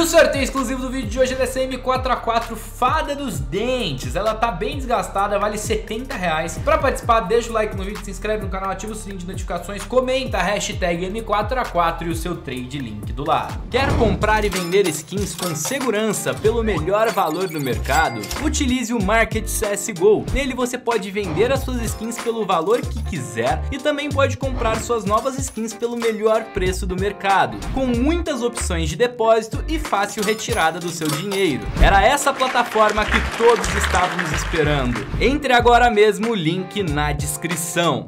o sorteio exclusivo do vídeo de hoje é dessa M4A4 Fada dos Dentes. Ela tá bem desgastada, vale 70 reais. Pra participar, deixa o like no vídeo, se inscreve no canal, ativa o sininho de notificações, comenta a hashtag M4A4 e o seu trade link do lado. Quer comprar e vender skins com segurança pelo melhor valor do mercado? Utilize o Market CSGO. Nele você pode vender as suas skins pelo valor que quiser e também pode comprar suas novas skins pelo melhor preço do mercado, com muitas opções de depósito e fácil retirada do seu dinheiro. Era essa plataforma que todos estávamos esperando. Entre agora mesmo o link na descrição.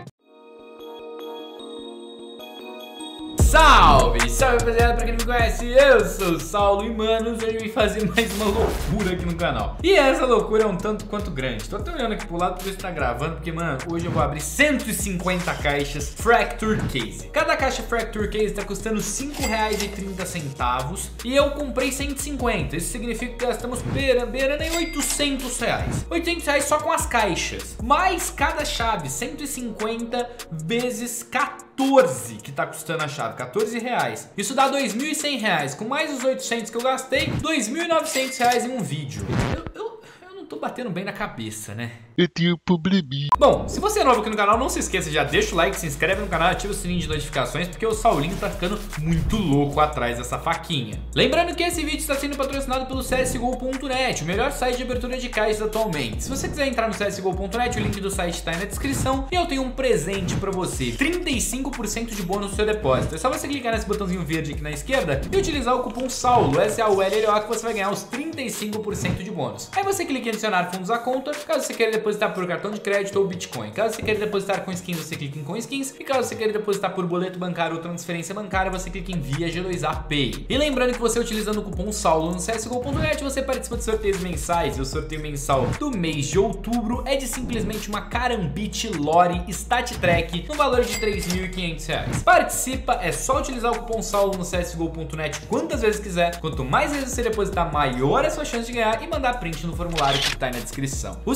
Salve, salve rapaziada, pra quem não me conhece, eu sou o Saulo e mano, hoje eu vim fazer mais uma loucura aqui no canal. E essa loucura é um tanto quanto grande, tô até olhando aqui pro lado pra ver se tá gravando Porque mano, hoje eu vou abrir 150 caixas Fracture Case. Cada caixa Fracture Case tá custando R$ 5,30 E eu comprei 150, isso significa que gastamos beirando, beirando em 800 reais. 800 reais só com as caixas. Mais cada chave, 150 vezes 14 14 que tá custando a chave, 14 reais. Isso dá 2.100 reais. Com mais os 800 que eu gastei, 2.900 reais em um vídeo. Eu, eu, eu não tô batendo bem na cabeça, né? Eu tenho probleminha. Bom, se você é novo aqui no canal, não se esqueça, já deixa o like, se inscreve no canal, ativa o sininho de notificações, porque o Saulinho tá ficando muito louco atrás dessa faquinha. Lembrando que esse vídeo está sendo patrocinado pelo CSGO.net, o melhor site de abertura de caixas atualmente. Se você quiser entrar no CSGO.net, o link do site está aí na descrição e eu tenho um presente para você, 35% de bônus no seu depósito. É só você clicar nesse botãozinho verde aqui na esquerda e utilizar o cupom SAULO, S-A-U-L-L-O, que você vai ganhar os 35% de bônus. Aí você clica em adicionar fundos à conta, caso você queira depositar por cartão de crédito ou Bitcoin. Caso você queira depositar com skins, você clica em com skins. E caso você queira depositar por boleto bancário ou transferência bancária, você clica em via G2A Pay. E lembrando que você utilizando o cupom SAULO no CSGO.net, você participa de sorteios mensais. E o sorteio mensal do mês de outubro é de simplesmente uma Carambit Lore Stat Track no valor de 3.500 reais. Participa, é só utilizar o cupom SAULO no CSGO.net quantas vezes quiser. Quanto mais vezes você depositar, maior é a sua chance de ganhar e mandar print no formulário que está aí na descrição. O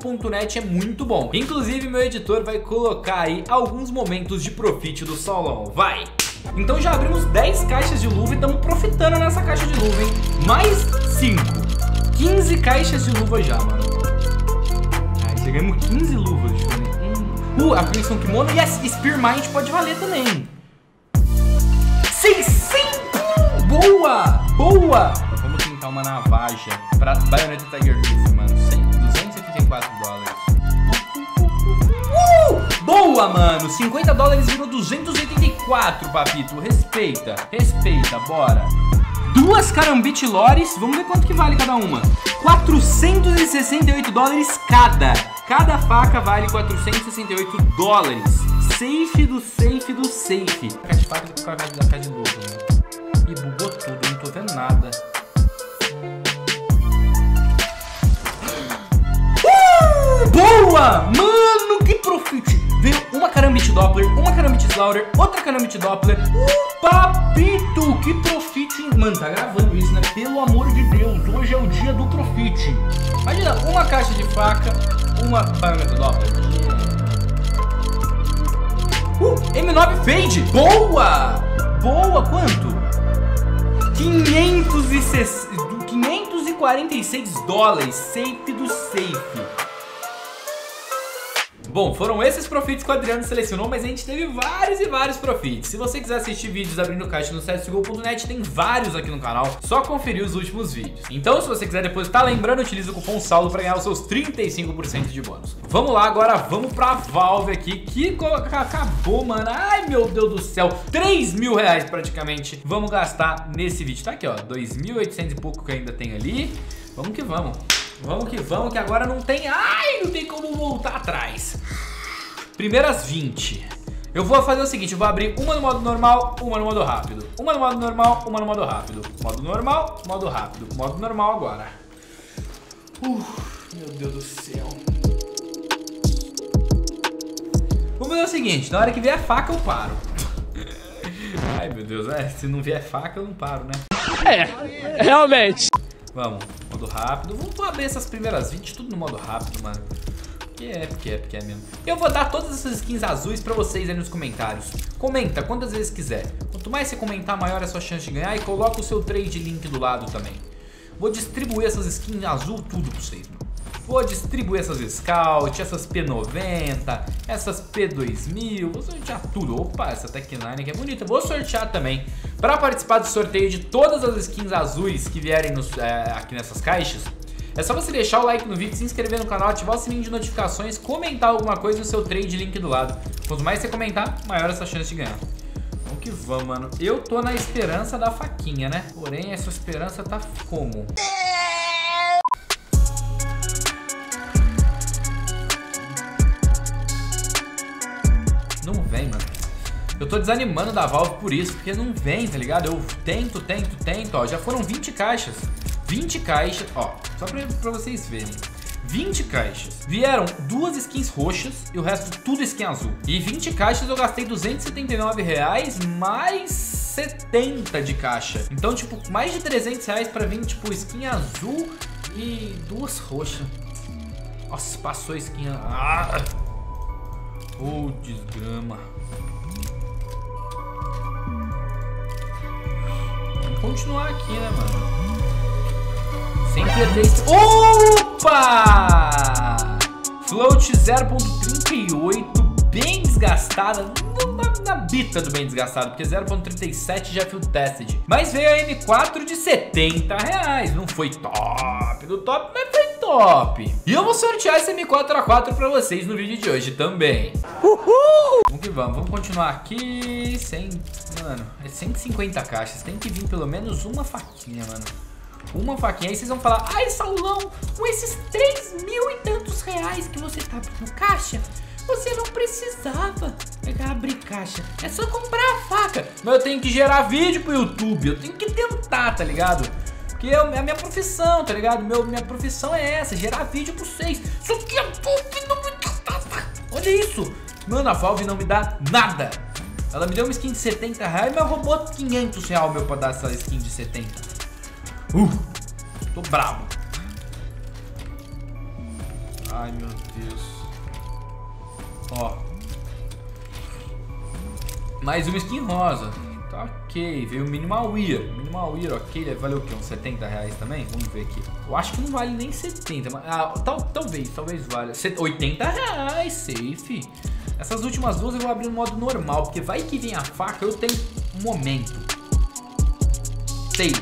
CSGO.net é muito bom. Inclusive, meu editor vai colocar aí alguns momentos de profit do Solon. Vai! Então já abrimos 10 caixas de luva e estamos profitando nessa caixa de luva, hein? Mais 5. 15 caixas de luva já, mano. Aí, chegamos 15 luvas, deixa eu ver. Uh, a Crimson Kimono e a Spear Mind pode valer também. 600! Boa! Boa! Vamos tentar uma navaja pra Bayonetta Tiger Tooth, mano. Boa, mano! 50 dólares virou 284, papito. Respeita, respeita, bora. Duas Carambit Lores, vamos ver quanto que vale cada uma. 468 dólares cada. Cada faca vale 468 dólares. Safe do safe do safe. De faca a caixa da caixa de luva, né? E bugou tudo, não tô vendo nada. Boa! Mano, que profit! Veio uma Karambit Doppler, uma Karambit Slaughter, outra Karambit Doppler. Uh, papito! Que profit! Mano, tá gravando isso, né? Pelo amor de Deus, hoje é o dia do profit. Imagina, uma caixa de faca, uma Karambit Doppler. Uh, M9 Fade! Boa! Boa, quanto? 560, 546 dólares, safe do safe. Bom, foram esses profits que o Adriano selecionou, mas a gente teve vários e vários profits. Se você quiser assistir vídeos abrindo caixa no CSGO.net, tem vários aqui no canal, só conferir os últimos vídeos. Então, se você quiser depositar, lembrando, utilize o cupom SAULO para ganhar os seus 35% de bônus. Vamos lá, agora vamos pra Valve aqui, que acabou, mano. Ai, meu Deus do céu, 3 mil reais praticamente. Vamos gastar nesse vídeo. Tá aqui, ó, 2.800 e pouco que ainda tem ali. Vamos que vamos. Vamos que vamos, que agora não tem... Ai, não tem como voltar atrás. Primeiras 20. Eu vou fazer o seguinte, eu vou abrir uma no modo normal, uma no modo rápido. Uma no modo normal, uma no modo rápido. Modo normal, modo rápido. Modo normal agora. Uh, meu Deus do céu. Vamos fazer o seguinte, na hora que vier a faca eu paro. Ai, meu Deus, é, se não vier faca eu não paro, né? É, realmente. Vamos, modo rápido. Vamos abrir essas primeiras 20 tudo no modo rápido, mano. Porque é, porque é, porque é mesmo. Eu vou dar todas essas skins azuis pra vocês aí nos comentários. Comenta quantas vezes quiser. Quanto mais você comentar, maior é a sua chance de ganhar. E coloca o seu trade link do lado também. Vou distribuir essas skins azul tudo pra vocês, mano. Vou distribuir essas Scout, essas P90, essas P2000, vou sortear tudo. Opa, essa Tech9 aqui é bonita. Vou sortear também. Para participar do sorteio de todas as skins azuis que vierem nos, é, aqui nessas caixas, é só você deixar o like no vídeo, se inscrever no canal, ativar o sininho de notificações, comentar alguma coisa no seu trade link do lado. Quanto mais você comentar, maior essa chance de ganhar. Vamos que vamos, mano. Eu tô na esperança da faquinha, né? Porém, essa esperança tá como? Eu tô desanimando da Valve por isso, porque não vem, tá ligado? Eu tento, tento, tento, ó. Já foram 20 caixas. 20 caixas, ó. Só pra, pra vocês verem. 20 caixas. Vieram duas skins roxas e o resto tudo skin azul. E 20 caixas eu gastei 279 reais mais 70 de caixa. Então, tipo, mais de 300 reais pra vir, tipo, skin azul e duas roxas. Nossa, passou a skin... Ah! Oh, desgrama. Continuar aqui, né, mano? Sem perder. Opa! Float 0.38, bem desgastada. Na, na bita do bem desgastado, porque 0.37 já field tested. Mas veio a M4 de 70 reais. Não foi top do top, mas foi top. E eu vou sortear esse M4A4 pra vocês no vídeo de hoje também. Uhul! Vamos que vamos. Vamos continuar aqui sem... Mano, é 150 caixas. Tem que vir pelo menos uma faquinha, mano uma faquinha. Aí vocês vão falar, ai Saulão, com esses 3 mil e tantos reais que você tá abrindo caixa, você não precisava pegar abrir caixa. É só comprar a faca. Mas eu tenho que gerar vídeo pro YouTube, eu tenho que tentar, tá ligado? Porque é a minha profissão, tá ligado? Meu, minha profissão é essa, gerar vídeo pra vocês. Só que a Valve não me dá Olha isso. Mano, a Valve não me dá nada. Ela me deu uma skin de 70 reais, mas roubou 500 reais meu pra dar essa skin de 70. Uh, tô bravo. Ai, meu Deus. Ó. Mais uma skin rosa. Tá ok. Veio o Minimal Weir. Minimal Weir, ok. Valeu o quê? Uns 70 reais também? Vamos ver aqui. Eu acho que não vale nem 70. Mas, ah, tal, talvez, talvez valha. 80 reais, safe. Essas últimas duas eu vou abrir no modo normal. Porque vai que vem a faca, eu tenho um momento. Sei.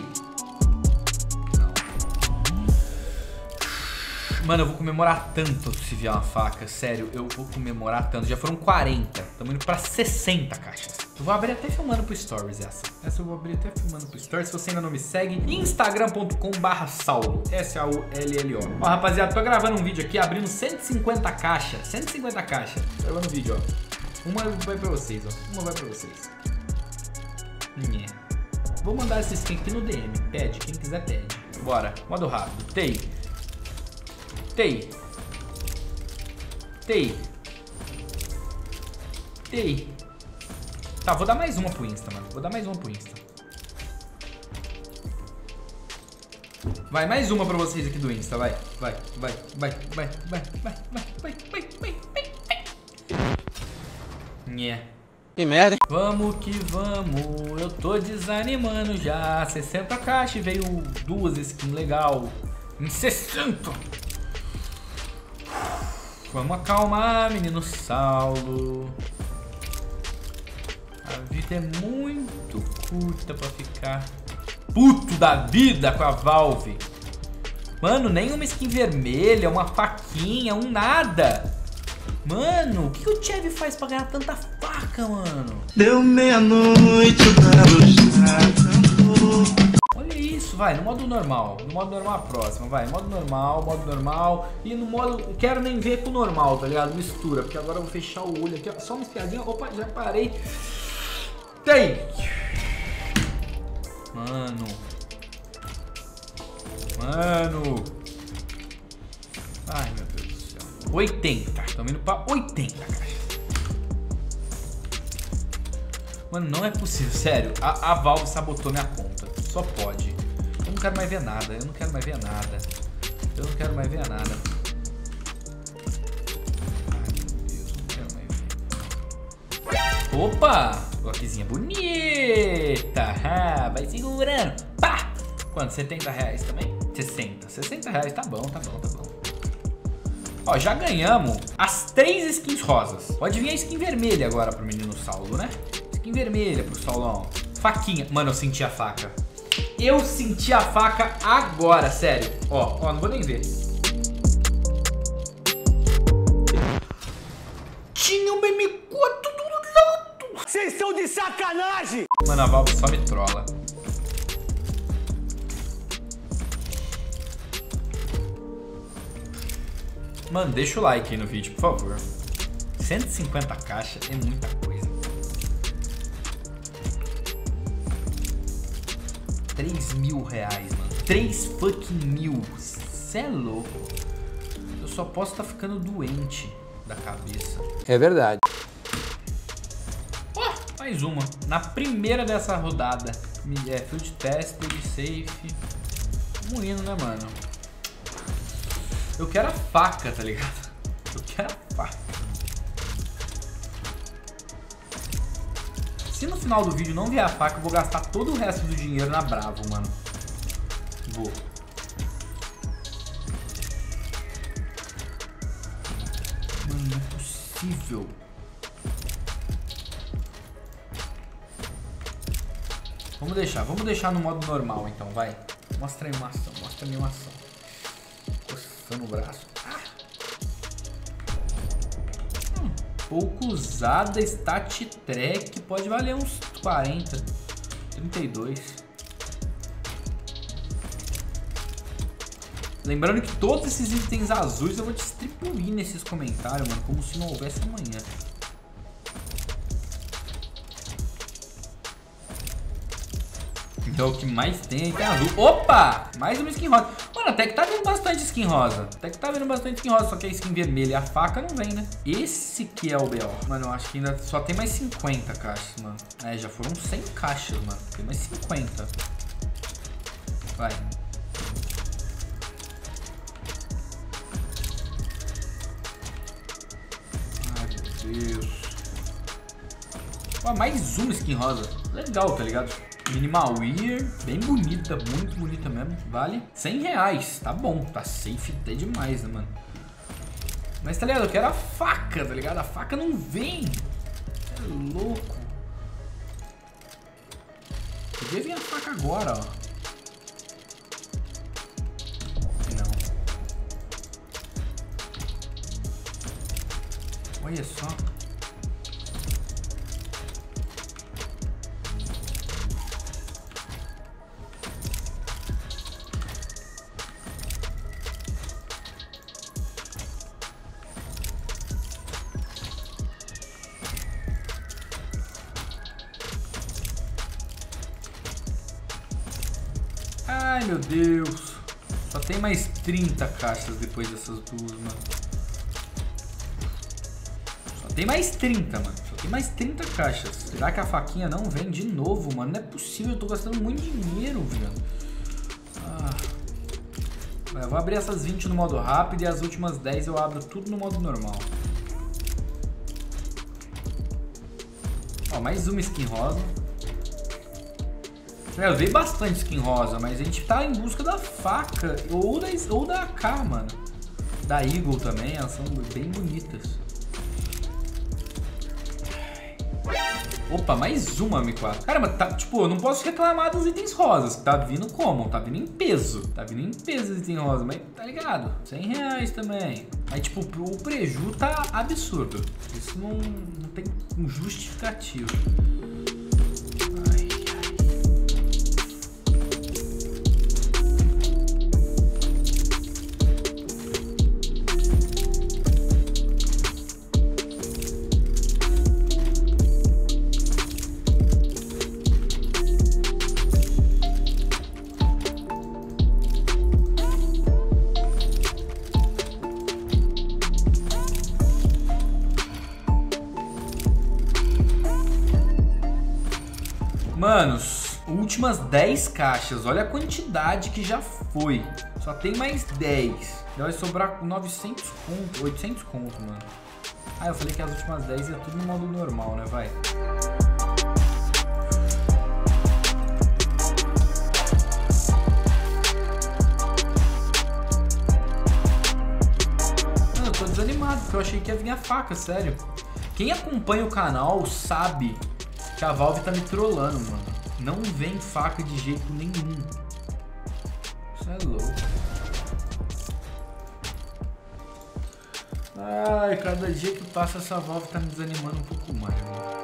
Mano, eu vou comemorar tanto se vier uma faca. Sério, eu vou comemorar tanto. Já foram 40. Estamos indo pra 60 caixas. Eu vou abrir até filmando pro Stories essa. Essa eu vou abrir até filmando pro Stories. Se você ainda não me segue, instagram.com barra Saulo. S-A-U-L-L-O. Ó, rapaziada, tô gravando um vídeo aqui abrindo 150 caixas. 150 caixas. Tô gravando um vídeo, ó. Uma vai pra vocês, ó. Uma vai pra vocês. Nhê. Vou mandar esse skin aqui no DM. Pede, quem quiser pede. Bora. Modo rápido. Tei. Tei. Tei. Tei. Tá, vou dar mais uma pro Insta, mano. Vou dar mais uma pro Insta. Vai, mais uma pra vocês aqui do Insta, vai. Vai, vai, vai, vai, vai, vai, vai, vai, vai, vai, vai, vai. Yeah. Que merda, hein? Vamos que vamos. Eu tô desanimando já. 60 caixas veio duas skins legal. Em 60. Vamos acalmar, menino Saulo. A vida é muito curta pra ficar puto da vida com a Valve. Mano, nem uma skin vermelha, uma faquinha, um nada. Mano, o que, o Chevy faz pra ganhar tanta faca, mano? Deu meia-noite, eu tava vai, no modo normal. No modo normal a próxima, vai. Modo normal, modo normal. E no modo. Quero nem ver com o normal, tá ligado? Mistura. Porque agora eu vou fechar o olho aqui, ó. Só uma espiadinha. Opa, já parei. Tem! Mano. Mano. Ai, meu Deus do céu. 80. Estamos indo pra 80, cara. Mano, não é possível, sério. A, a Valve sabotou minha conta. Só pode não quero mais ver nada. Eu não quero mais ver nada. Eu não quero mais ver nada. Ai, meu Deus, não quero mais ver. Opa! Bloquezinha bonita. Ah, vai segurando. Pá! Quanto? 70 reais também? 60. 60 reais, tá bom, tá bom, tá bom. Ó, já ganhamos as três skins rosas. Pode vir a skin vermelha agora pro menino Saulo, né? Skin vermelha pro Saulão. Faquinha. Mano, eu senti a faca. Eu senti a faca agora, sério. Ó, ó, não vou nem ver. Tinha uma M4 do lado. Vocês estão de sacanagem! Mano, a Valve só me trola. Mano, deixa o like aí no vídeo, por favor. 150 caixas é muita coisa. 3 mil reais, mano. 3 fucking mil. Cê é louco. Eu só posso estar tá ficando doente da cabeça. É verdade. Ó, mais uma. Na primeira dessa rodada. É, field tested, safe. Indo, né, mano? Eu quero a faca, tá ligado? Eu quero a faca. Se no final do vídeo não vier a faca, eu vou gastar todo o resto do dinheiro na Bravo, mano. Vou. Mano, não é possível. Vamos deixar, vamos deixar no modo normal então, vai. Mostra a animação, mostra a animação no braço. Pouco usada, stat track, pode valer uns 40, 32. Lembrando que todos esses itens azuis eu vou distribuir nesses comentários, mano, como se não houvesse amanhã. Então o que mais tem é azul. Opa! Mais uma skin rosa. Até que tá vindo bastante skin rosa. Até que tá vindo bastante skin rosa, só que a skin vermelha e a faca não vem, né? Esse que é o BO. Mano, eu acho que ainda só tem mais 50 caixas, mano. É, já foram 100 caixas, mano. Tem mais 50. Vai. Ai, meu Deus. Ó, mais uma skin rosa. Legal, tá ligado? Minimal Wear, bem bonita, muito bonita mesmo. Vale 100 reais. Tá bom, tá safe até demais, né, mano? Mas tá ligado? Eu quero a faca, tá ligado? A faca não vem. É louco. Podia vir a faca agora, ó. Não. Olha só. Só tem mais 30 caixas depois dessas duas, mano. Só tem mais 30, mano. Só tem mais 30 caixas. Será que a faquinha não vem de novo, mano? Não é possível, eu tô gastando muito dinheiro, velho. Ah. Eu vou abrir essas 20 no modo rápido e as últimas 10 eu abro tudo no modo normal. Ó, mais uma skin rosa. É, eu dei bastante skin rosa, mas a gente tá em busca da faca ou da, ou da AK, mano. Da Eagle também, elas são bem bonitas. Opa, mais uma M4. Caramba, tá, tipo, eu não posso reclamar dos itens rosas. Tá vindo como? Tá vindo em peso. Tá vindo em peso os itens rosas, mas tá ligado? 100 reais também. Aí, tipo, o preju tá absurdo. Isso não, não tem um justificativo. Últimas 10 caixas. Olha a quantidade que já foi. Só tem mais 10. Já vai sobrar 900 conto, 800 conto, mano. Ah, eu falei que as últimas 10 ia tudo no modo normal, né? Vai. Mano, eu tô desanimado, porque eu achei que ia vir a faca, sério. Quem acompanha o canal sabe que a Valve tá me trollando, mano. Não vem faca de jeito nenhum. Isso é louco. Ai, cada dia que passa essa Valve tá me desanimando um pouco mais, mano.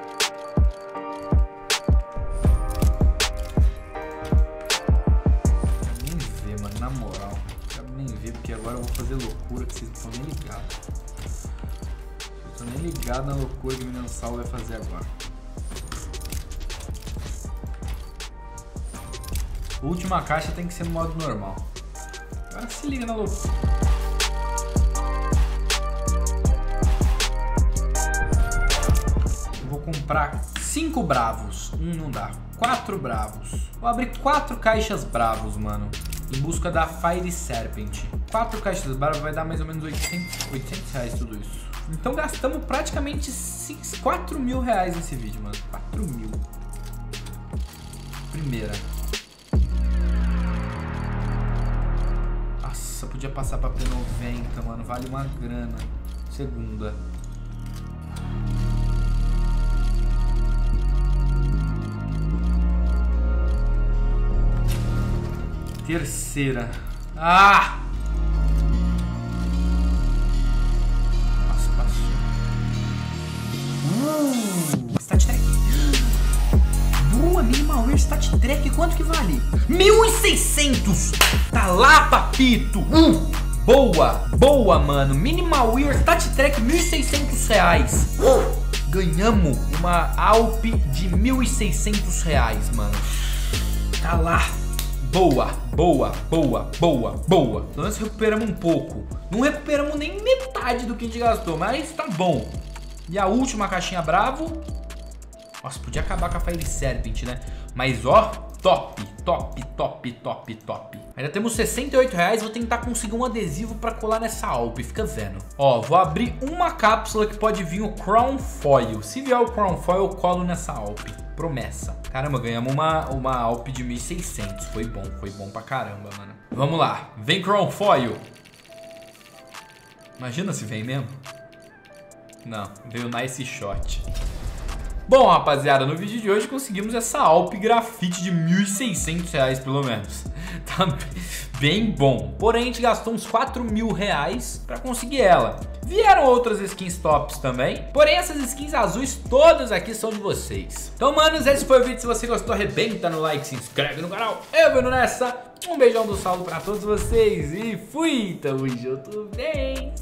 Quero nem ver, mano, na moral. Quero nem ver, porque agora eu vou fazer loucura que vocês não estão nem ligados. Vocês estão nem ligados na loucura que o Menino Sal vai fazer agora. Última caixa tem que ser no modo normal. Agora se liga na loucura. Eu vou comprar cinco bravos. Um não dá. Quatro bravos. Vou abrir quatro caixas bravos, mano. Em busca da Fire Serpent. Quatro caixas bravos vai dar mais ou menos 800, 800 reais tudo isso. Então gastamos praticamente 6, 4 mil reais nesse vídeo, mano. 4 mil. Primeira. Nossa, podia passar pra P90, mano. Vale uma grana. Segunda. Terceira. Ah! Quanto que vale? 1.600! Tá lá, papito! Uh! Boa! Boa, mano. Minimalware Stat Track, 1.600 reais. Uh! Ganhamos uma Alp de 1.600 reais, mano. Tá lá. Boa, boa, boa, boa, boa. Pelo menos recuperamos um pouco. Não recuperamos nem metade do que a gente gastou, mas tá bom. E a última caixinha bravo. Nossa, podia acabar com a Fire Serpent, né? Mas ó, top, top, top, top, top. Ainda temos 68 reais, vou tentar conseguir um adesivo pra colar nessa Alp, fica vendo. Ó, vou abrir uma cápsula que pode vir o Crown Foil. Se vier o Crown Foil, eu colo nessa Alp. Promessa. Caramba, ganhamos uma, uma Alp de 1600. Foi bom, foi bom pra caramba, mano. Vamos lá, vem Crown Foil. Imagina se vem mesmo. Não, veio Nice Shot. Bom, rapaziada, no vídeo de hoje conseguimos essa Alp Grafite de 1.600 reais, pelo menos. Tá bem bom. Porém, a gente gastou uns 4 mil reais pra conseguir ela. Vieram outras skins tops também. Porém, essas skins azuis todas aqui são de vocês. Então, manos, esse foi o vídeo. Se você gostou, arrebenta no like, se inscreve no canal. Eu vendo nessa. Um beijão do saldo pra todos vocês e fui. Tamo junto, bem.